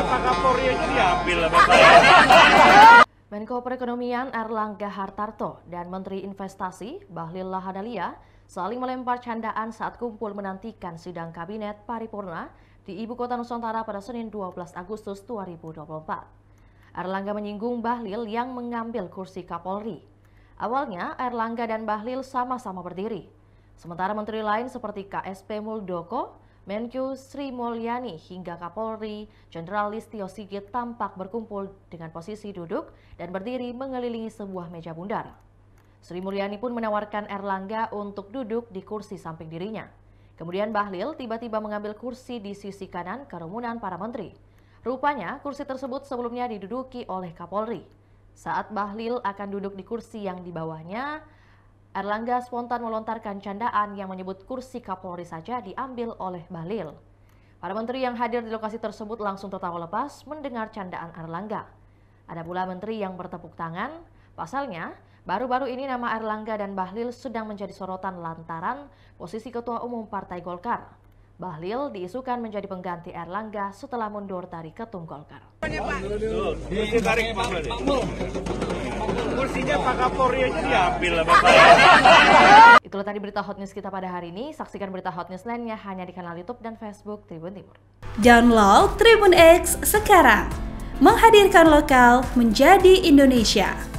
kursinya Pak Kapolri aja diambil. Menko Perekonomian Erlangga Hartarto dan Menteri Investasi Bahlil Lahadalia saling melempar candaan saat kumpul menantikan sidang kabinet paripurna di Ibu Kota Nusantara pada Senin 12 Agustus 2024. Erlangga menyinggung Bahlil yang mengambil kursi Kapolri. Awalnya Erlangga dan Bahlil sama-sama berdiri. Sementara menteri lain seperti KSP Muldoko, Menkyu Sri Mulyani hingga Kapolri Jenderal Listio Sigit tampak berkumpul dengan posisi duduk dan berdiri mengelilingi sebuah meja bundar. Sri Mulyani pun menawarkan Erlangga untuk duduk di kursi samping dirinya. Kemudian Bahlil tiba-tiba mengambil kursi di sisi kanan kerumunan para menteri. Rupanya kursi tersebut sebelumnya diduduki oleh Kapolri. Saat Bahlil akan duduk di kursi yang di bawahnya, Erlangga spontan melontarkan candaan yang menyebut kursi Kapolri saja diambil oleh Bahlil. Para menteri yang hadir di lokasi tersebut langsung tertawa lepas mendengar candaan Erlangga. Ada pula menteri yang bertepuk tangan. Pasalnya, baru-baru ini nama Erlangga dan Bahlil sedang menjadi sorotan lantaran posisi Ketua Umum Partai Golkar. Bahlil diisukan menjadi pengganti Erlangga setelah mundur dari Ketum Golkar. Kursinya Pak Kapolri aja diambil sama saya. Itulah tadi berita hot news kita pada hari ini. Saksikan berita hot news lainnya hanya di kanal YouTube dan Facebook Tribun Timur. Download Tribun X sekarang. Menghadirkan lokal menjadi Indonesia.